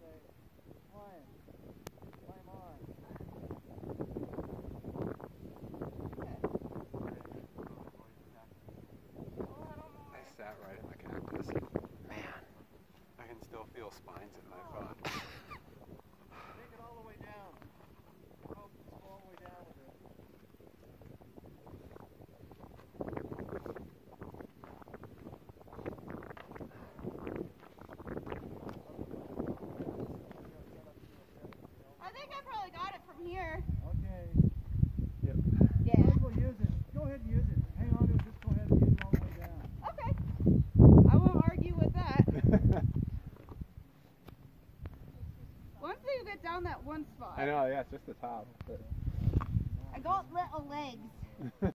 say, climb, climb on. I sat right in the cactus. Man, I can still feel spines in my butt. You get down that one spot, I know, yeah, it's just the top. But I got little legs.